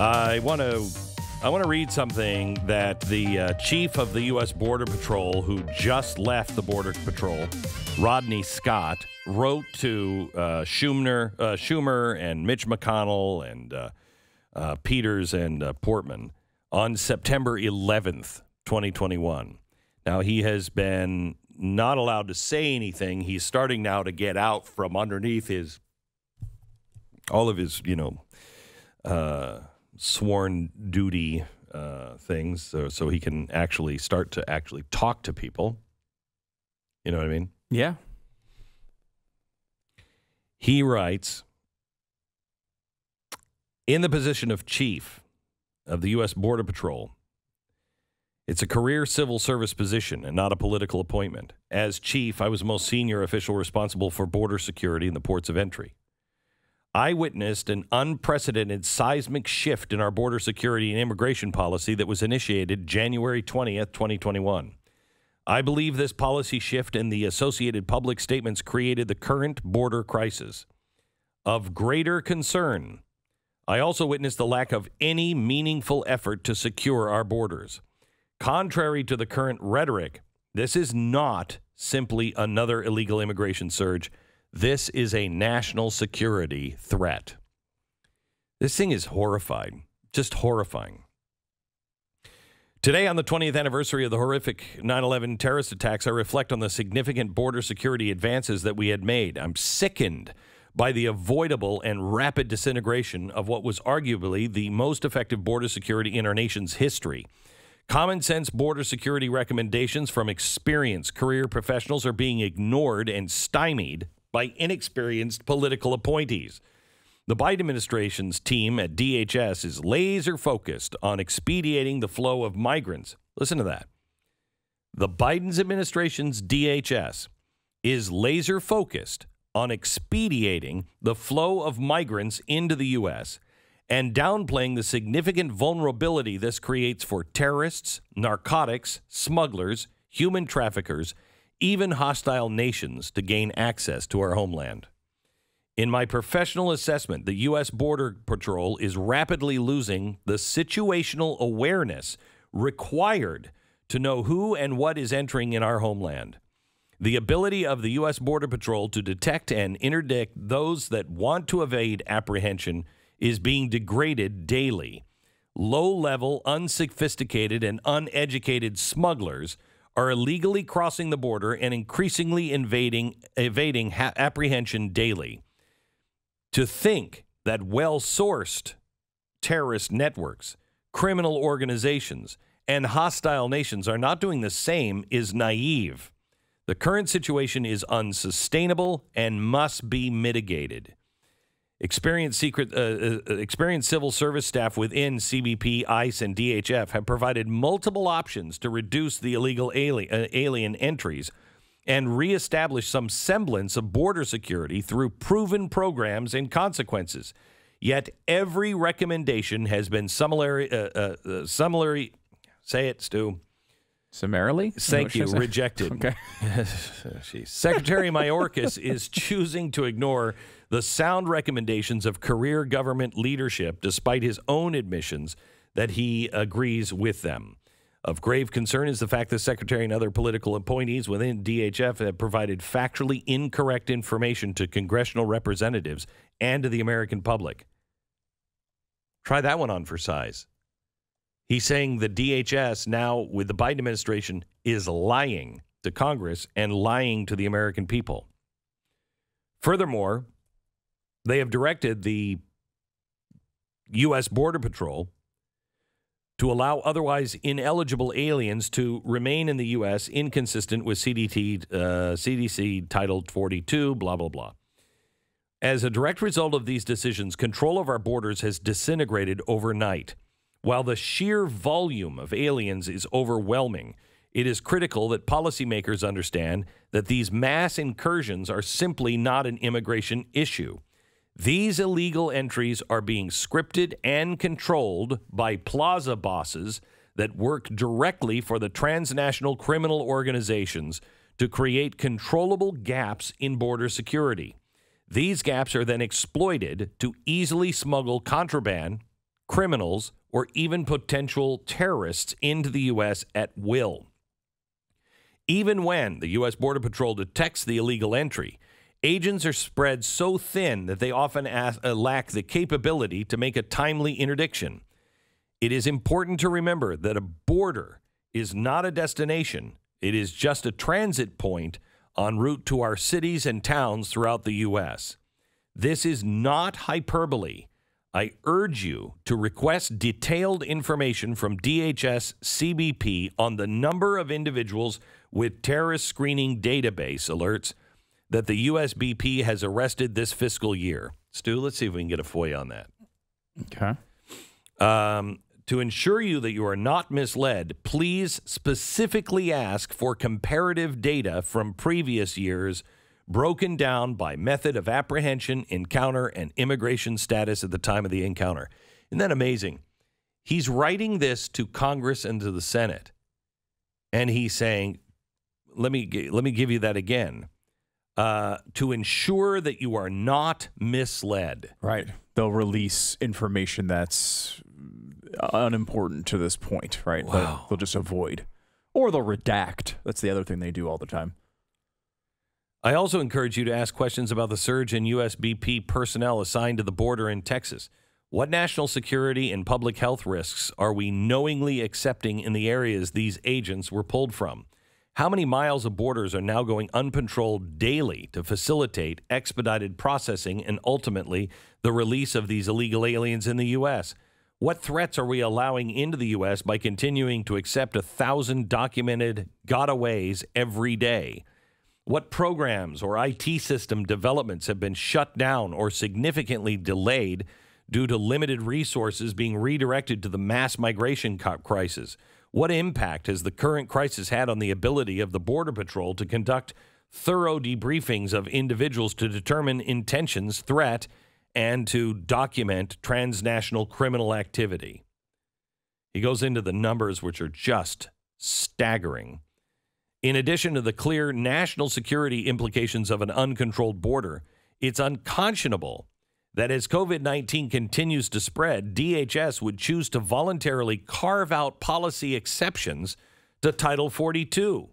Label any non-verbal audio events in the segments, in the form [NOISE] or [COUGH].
I want to I want to read something that the uh, chief of the U.S. Border Patrol, who just left the Border Patrol, Rodney Scott, wrote to uh, Schumer, uh, Schumer and Mitch McConnell and uh, uh, Peters and uh, Portman on September 11th, 2021. Now he has been not allowed to say anything. He's starting now to get out from underneath his all of his, you know, sworn duty uh, things, so, so he can actually start to actually talk to people. You know what I mean? Yeah. He writes In the position of chief of the U.S. Border Patrol, it's a career civil service position and not a political appointment. As chief, I was the most senior official responsible for border security in the ports of entry. I witnessed an unprecedented seismic shift in our border security and immigration policy that was initiated January 20th, 2021. I believe this policy shift and the associated public statements created the current border crisis. Of greater concern, I also witnessed the lack of any meaningful effort to secure our borders. Contrary to the current rhetoric, this is not simply another illegal immigration surge. This is a national security threat. This thing is horrifying, just horrifying. Today, on the 20th anniversary of the horrific 9 11 terrorist attacks, I reflect on the significant border security advances that we had made. I'm sickened by the avoidable and rapid disintegration of what was arguably the most effective border security in our nation's history. Common sense border security recommendations from experienced career professionals are being ignored and stymied by inexperienced political appointees. The Biden administration's team at DHS is laser focused on expediting the flow of migrants. Listen to that. The Biden's administration's DHS is laser focused on expediting the flow of migrants into the U.S. and downplaying the significant vulnerability this creates for terrorists, narcotics, smugglers, human traffickers, even hostile nations to gain access to our homeland. In my professional assessment, the U.S. Border Patrol is rapidly losing the situational awareness required to know who and what is entering in our homeland. The ability of the U.S. Border Patrol to detect and interdict those that want to evade apprehension is being degraded daily. Low level, unsophisticated, and uneducated smugglers are illegally crossing the border and increasingly invading, evading ha- apprehension daily. To think that well sourced terrorist networks, criminal organizations, and hostile nations are not doing the same is naive. The current situation is unsustainable and must be mitigated. Experienced secret, uh, uh, experienced civil service staff within CBP, ICE, and DHS have provided multiple options to reduce the illegal alien, uh, alien entries and reestablish some semblance of border security through proven programs and consequences. Yet every recommendation has been summarily, uh, uh, uh, summarily say it, Stu. Summarily? Thank you. Rejected. [LAUGHS] Okay. [LAUGHS] Secretary Mayorkas is choosing to ignore the sound recommendations of career government leadership, despite his own admissions that he agrees with them. Of grave concern is the fact that Secretary and other political appointees within DHS have provided factually incorrect information to congressional representatives and to the American public. Try that one on for size. He's saying the DHS now, with the Biden administration, is lying to Congress and lying to the American people. Furthermore, they have directed the U.S. Border Patrol to allow otherwise ineligible aliens to remain in the U.S. inconsistent with CDT, uh, CDC Title 42, blah, blah, blah. As a direct result of these decisions, control of our borders has disintegrated overnight. While the sheer volume of aliens is overwhelming, it is critical that policymakers understand that these mass incursions are simply not an immigration issue. These illegal entries are being scripted and controlled by plaza bosses that work directly for the transnational criminal organizations to create controllable gaps in border security. These gaps are then exploited to easily smuggle contraband, criminals, or even potential terrorists into the U.S. at will. Even when the U.S. Border Patrol detects the illegal entry, agents are spread so thin that they often ask, uh, lack the capability to make a timely interdiction. It is important to remember that a border is not a destination, it is just a transit point en route to our cities and towns throughout the U.S. This is not hyperbole. I urge you to request detailed information from DHS CBP on the number of individuals with terrorist screening database alerts that the USBP has arrested this fiscal year. Stu, let's see if we can get a FOIA on that. Okay. Um, to ensure you that you are not misled, please specifically ask for comparative data from previous years broken down by method of apprehension, encounter, and immigration status at the time of the encounter. Isn't that amazing? He's writing this to Congress and to the Senate. And he's saying, let me, let me give you that again. Uh, to ensure that you are not misled. Right. They'll release information that's unimportant to this point, right? Wow. But they'll just avoid. Or they'll redact. That's the other thing they do all the time. I also encourage you to ask questions about the surge in USBP personnel assigned to the border in Texas. What national security and public health risks are we knowingly accepting in the areas these agents were pulled from? How many miles of borders are now going uncontrolled daily to facilitate expedited processing and ultimately the release of these illegal aliens in the U.S.? What threats are we allowing into the U.S. by continuing to accept a thousand documented gotaways every day? What programs or IT system developments have been shut down or significantly delayed due to limited resources being redirected to the mass migration crisis? What impact has the current crisis had on the ability of the Border Patrol to conduct thorough debriefings of individuals to determine intentions, threat, and to document transnational criminal activity? He goes into the numbers, which are just staggering. In addition to the clear national security implications of an uncontrolled border, it's unconscionable that as COVID 19 continues to spread, DHS would choose to voluntarily carve out policy exceptions to Title 42.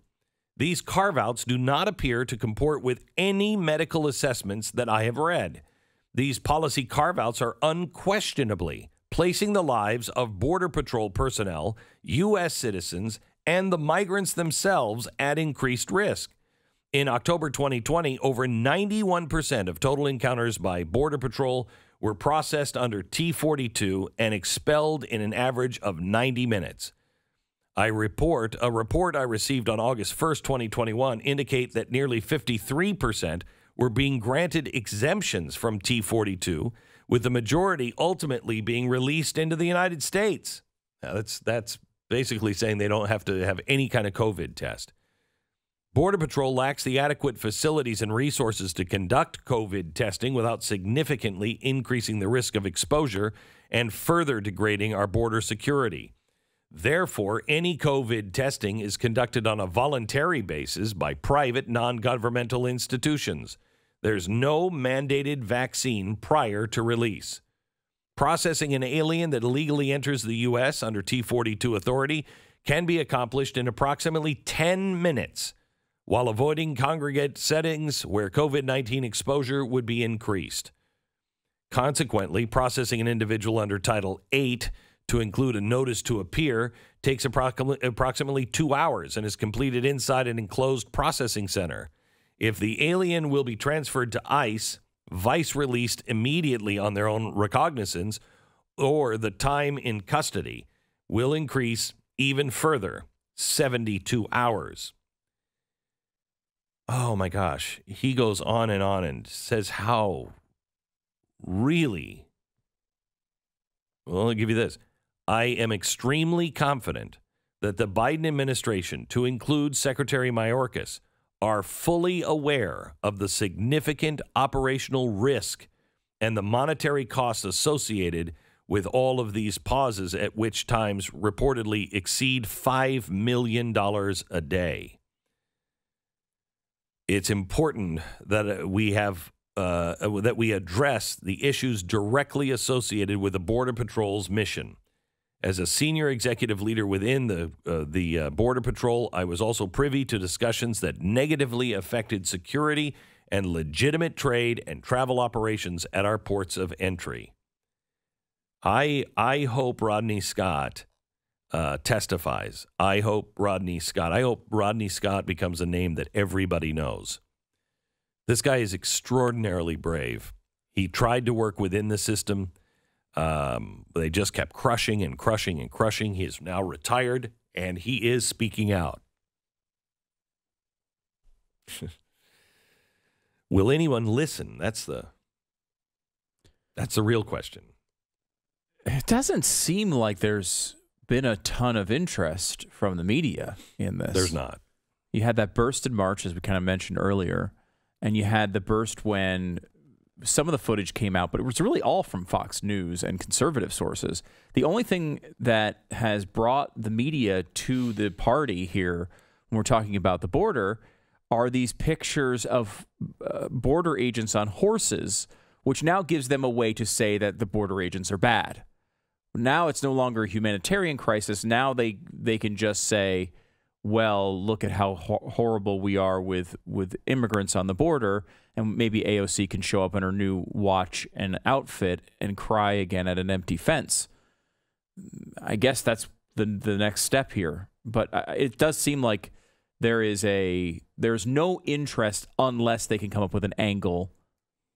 These carve outs do not appear to comport with any medical assessments that I have read. These policy carve outs are unquestionably placing the lives of Border Patrol personnel, U.S. citizens, and the migrants themselves at increased risk. In October 2020, over 91% of total encounters by Border Patrol were processed under T 42 and expelled in an average of 90 minutes. I report a report I received on August 1st, 2021 indicate that nearly 53% were being granted exemptions from T 42, with the majority ultimately being released into the United States. Now, that's that's basically saying they don't have to have any kind of COVID test. Border Patrol lacks the adequate facilities and resources to conduct COVID testing without significantly increasing the risk of exposure and further degrading our border security. Therefore, any COVID testing is conducted on a voluntary basis by private non governmental institutions. There's no mandated vaccine prior to release. Processing an alien that illegally enters the U.S. under T 42 authority can be accomplished in approximately 10 minutes while avoiding congregate settings where COVID 19 exposure would be increased. Consequently, processing an individual under Title 8 to include a notice to appear takes approximately two hours and is completed inside an enclosed processing center. If the alien will be transferred to ICE, vice released immediately on their own recognizance, or the time in custody will increase even further 72 hours. Oh my gosh. He goes on and on and says how really. Well, I'll give you this. I am extremely confident that the Biden administration, to include Secretary Mayorkas, are fully aware of the significant operational risk and the monetary costs associated with all of these pauses, at which times reportedly exceed $5 million a day. It's important that uh, we have uh, that we address the issues directly associated with the Border Patrol's mission. As a senior executive leader within the uh, the uh, Border Patrol, I was also privy to discussions that negatively affected security and legitimate trade and travel operations at our ports of entry. I I hope Rodney Scott uh, testifies. I hope Rodney Scott. I hope Rodney Scott becomes a name that everybody knows. This guy is extraordinarily brave. He tried to work within the system. Um, they just kept crushing and crushing and crushing. He is now retired and he is speaking out. [LAUGHS] Will anyone listen? That's the that's the real question. It doesn't seem like there's been a ton of interest from the media in this. There's not. You had that burst in March, as we kind of mentioned earlier, and you had the burst when some of the footage came out, but it was really all from Fox News and conservative sources. The only thing that has brought the media to the party here when we're talking about the border are these pictures of uh, border agents on horses, which now gives them a way to say that the border agents are bad. Now it's no longer a humanitarian crisis. Now they they can just say, "Well, look at how ho- horrible we are with with immigrants on the border," and maybe AOC can show up in her new watch and outfit and cry again at an empty fence. I guess that's the the next step here. But it does seem like there is a there's no interest unless they can come up with an angle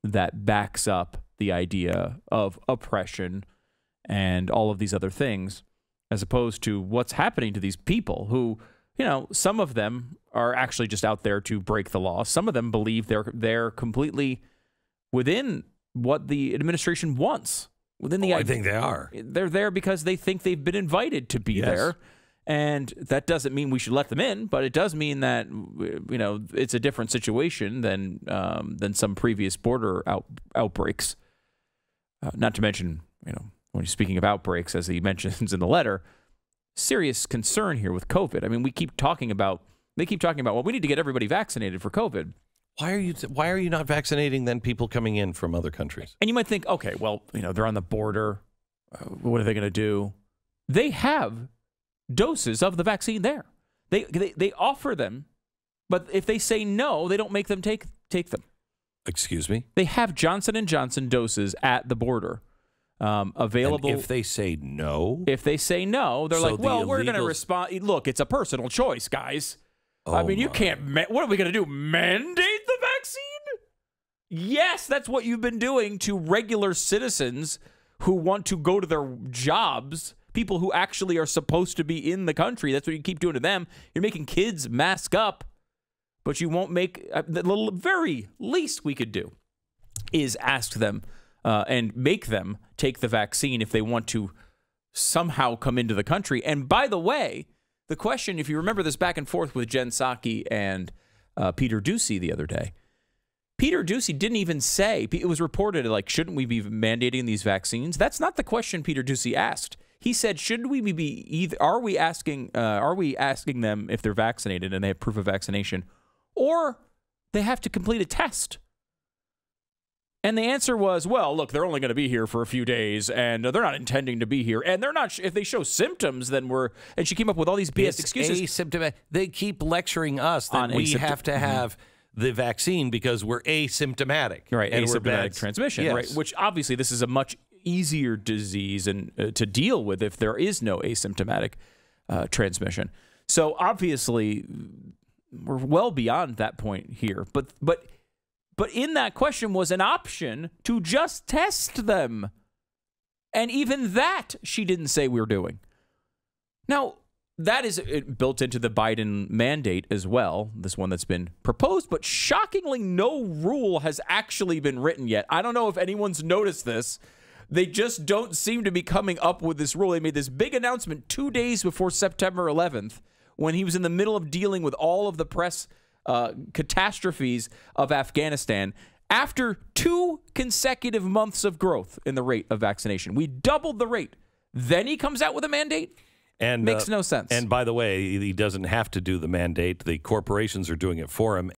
that backs up the idea of oppression and all of these other things as opposed to what's happening to these people who you know some of them are actually just out there to break the law some of them believe they're they're completely within what the administration wants within the Oh, I think they are. they're there because they think they've been invited to be Yes. there and that doesn't mean we should let them in but it does mean that you know it's a different situation than um, than some previous border out, outbreaks uh, not to mention you know when he's speaking of outbreaks as he [LAUGHS] mentions in the letter serious concern here with covid i mean we keep talking about they keep talking about well we need to get everybody vaccinated for covid Why are you why are you not vaccinating then people coming in from other countries? And you might think, okay, well, you know, they're on the border. Uh, what are they going to do? They have doses of the vaccine there. They, they they offer them, but if they say no, they don't make them take take them. Excuse me. They have Johnson and Johnson doses at the border um, And available. if they say no, if they say no, they're So like, the well, we're going to respond. Look, it's a personal choice, guys. I Oh mean, you can't. What are we going to do? Mandate the vaccine? Yes, that's what you've been doing to regular citizens who want to go to their jobs. People who actually are supposed to be in the country. That's what you keep doing to them. You're making kids mask up, but you won't make. Uh, the little, very least we could do is ask them uh, and make them take the vaccine if they want to somehow come into the country. And by the way, the question, if you remember this back and forth with Jen Psaki and uh, Peter Doocy the other day, Peter Doocy didn't even say, it was reported like, shouldn't we be mandating these vaccines? That's not the question Peter Doocy asked. He said, should we be either, are we asking, uh, are we asking them if they're vaccinated and they have proof of vaccination or they have to complete a test? And the answer was, well, look, they're only going to be here for a few days, and they're not intending to be here, and they're not. If they show symptoms, then we're. And she came up with all these BS it's excuses. asymptomatic. They keep lecturing us that On we asymptom- have to have the vaccine because we're asymptomatic. right, and asymptomatic transmission, Yes. right? Which obviously this is a much easier disease and uh, to deal with if there is no asymptomatic uh, transmission. So obviously, we're well beyond that point here. But but but in that question was an option to just test them, and even that she didn't say we are doing. Now, that is uh, built into the Biden mandate as well, this one that's been proposed, but shockingly, no rule has actually been written yet. I don't know if anyone's noticed this. They just don't seem to be coming up with this rule. They made this big announcement two days before September 11th when he was in the middle of dealing with all of the press uh, catastrophes of Afghanistan. After two consecutive months of growth in the rate of vaccination, we doubled the rate. Then he comes out with a mandate. And Makes uh, no sense. And by the way, he doesn't have to do the mandate. The corporations are doing it for him.